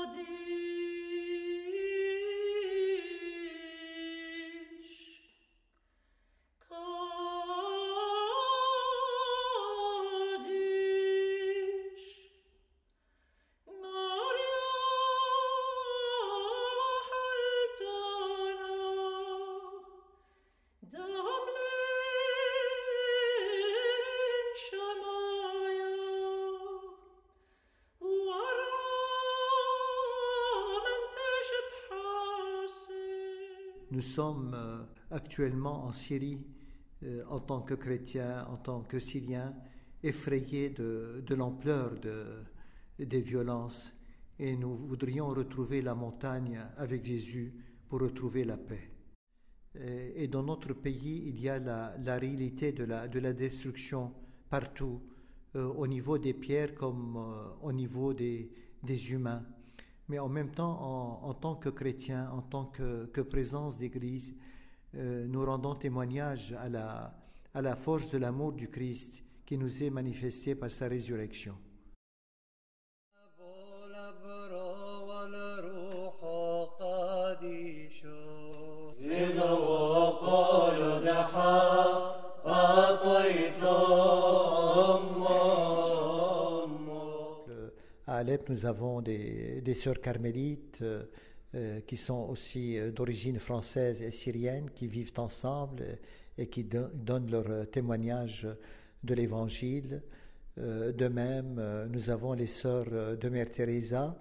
Oh, di Nous sommes euh, actuellement en Syrie euh, en tant que chrétiens, en tant que Syriens, effrayés de, l'ampleur des violences et nous voudrions retrouver la montagne avec Jésus pour retrouver la paix. Et, dans notre pays, il y a la, réalité de la, de la, destruction partout, euh, au niveau des pierres comme au niveau des humains mais en même temps, en, tant que chrétiens, en tant que, présence d'Église, euh, nous rendons témoignage à la, à la force de l'amour du Christ qui nous est manifesté par sa résurrection. Alep, nous avons des, sœurs carmélites euh, euh, qui sont aussi euh, d'origine française et syrienne, qui vivent ensemble et qui donnent leur témoignage de l'Évangile. de même, nous avons les sœurs de Mère Teresa,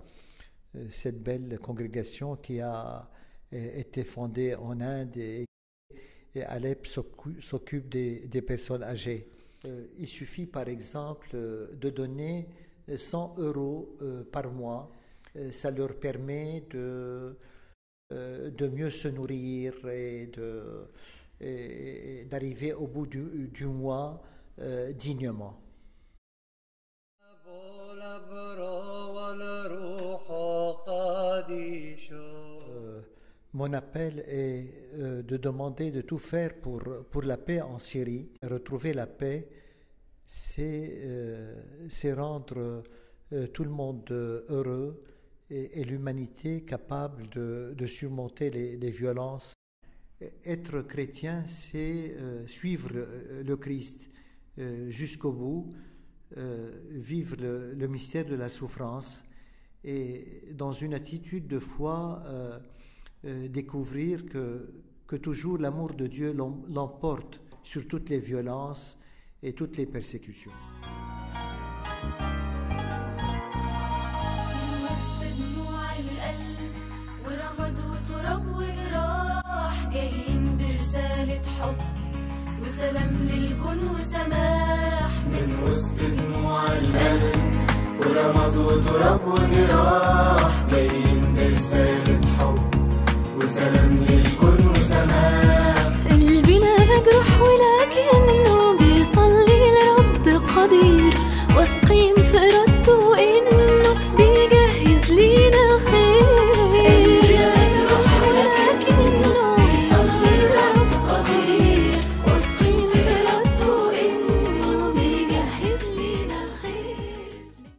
cette belle congrégation qui a été fondée en Inde et, Alep s'occupe des, personnes âgées. il suffit par exemple de donner 100 euros euh, par mois. Euh, ça leur permet de, euh, de mieux se nourrir et d'arriver au bout du, du mois dignement. mon appel est de demander de tout faire pour, pour la paix en Syrie, retrouver la paix euh, c'est rendre euh, tout le monde euh, heureux et, l'humanité capable de, surmonter les, violences. Être chrétien, c'est suivre le Christ jusqu'au bout, vivre le, mystère de la souffrance et dans une attitude de foi, découvrir que, que toujours l'amour de Dieu l'emporte sur toutes les violences et toutes les persécutions. وسلام للكون وسماح من وسط دموع القلب ورمض وتراب وجراح جايين برسالة حب وسلام للكون وسماح قلبنا مجروح ولا